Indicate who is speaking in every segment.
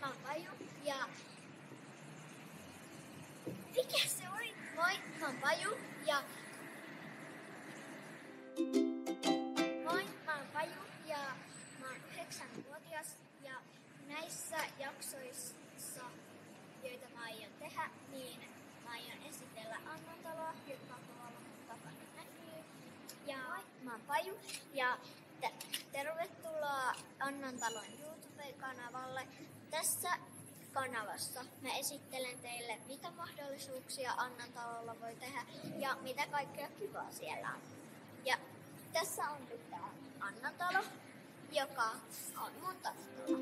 Speaker 1: Paju ja... Mikä se oli? Moi, mä oon Paju ja... Moi, mä oon Paju ja mä oon yhdeksänvuotias ja näissä jaksoissa, joita mä aion tehdä, niin mä aion esitellä Annantaloa, joka tuolla mun takana näkyy. Ja moi, mä oon Paju ja te- tervetuloa Annantalon YouTube-kanavalle. Tässä kanavassa mä esittelen teille, mitä mahdollisuuksia Annantalolla voi tehdä ja mitä kaikkea kivaa siellä on. Ja tässä on nyt tää Annantalo, joka on mun taustalla.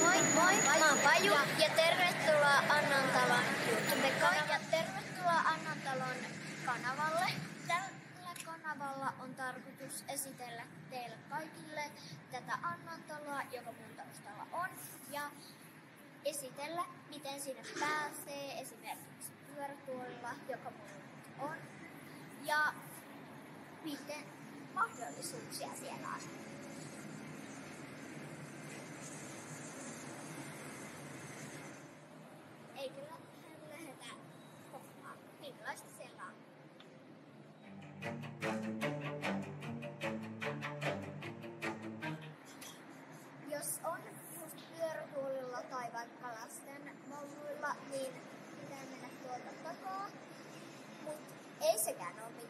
Speaker 1: Moi moi, mä oon Paju ja tervetuloa Annantalon YouTube-kanavalle. Ja tervetuloa Annantalon kanavalle. Tällä kanavalla on tarkoitus esitellä teille kaikille tätä Annantaloa, joka mun taustalla on. Ja esitellä, miten sinne pääsee, esimerkiksi pyörätuolilla, joka mulla on. Ja miten mahdollisuuksia siellä on.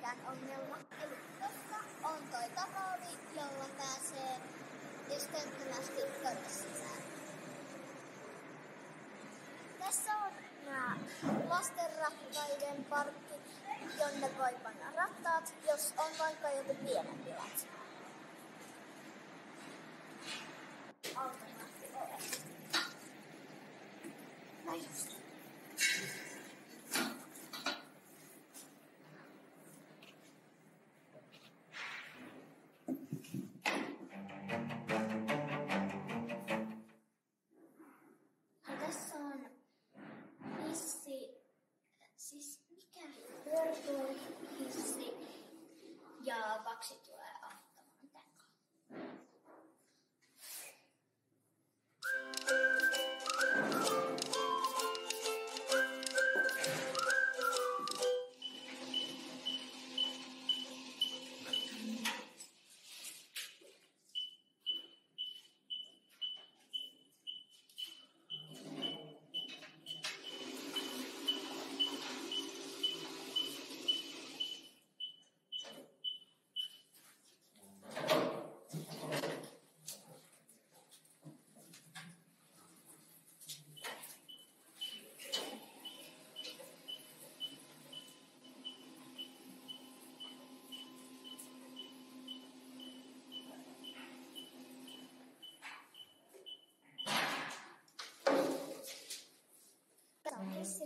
Speaker 1: Mikään ongelma. Eli tuossa on toi takaovi, jolla pääsee esteettömästi tuonne sisään. Tässä on nämä lastenrattaiden parkki, jonne voi panna rattaat, jos on vaikka joku pienempi lapsi. Uh, boxing. box it to us.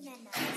Speaker 1: Tässä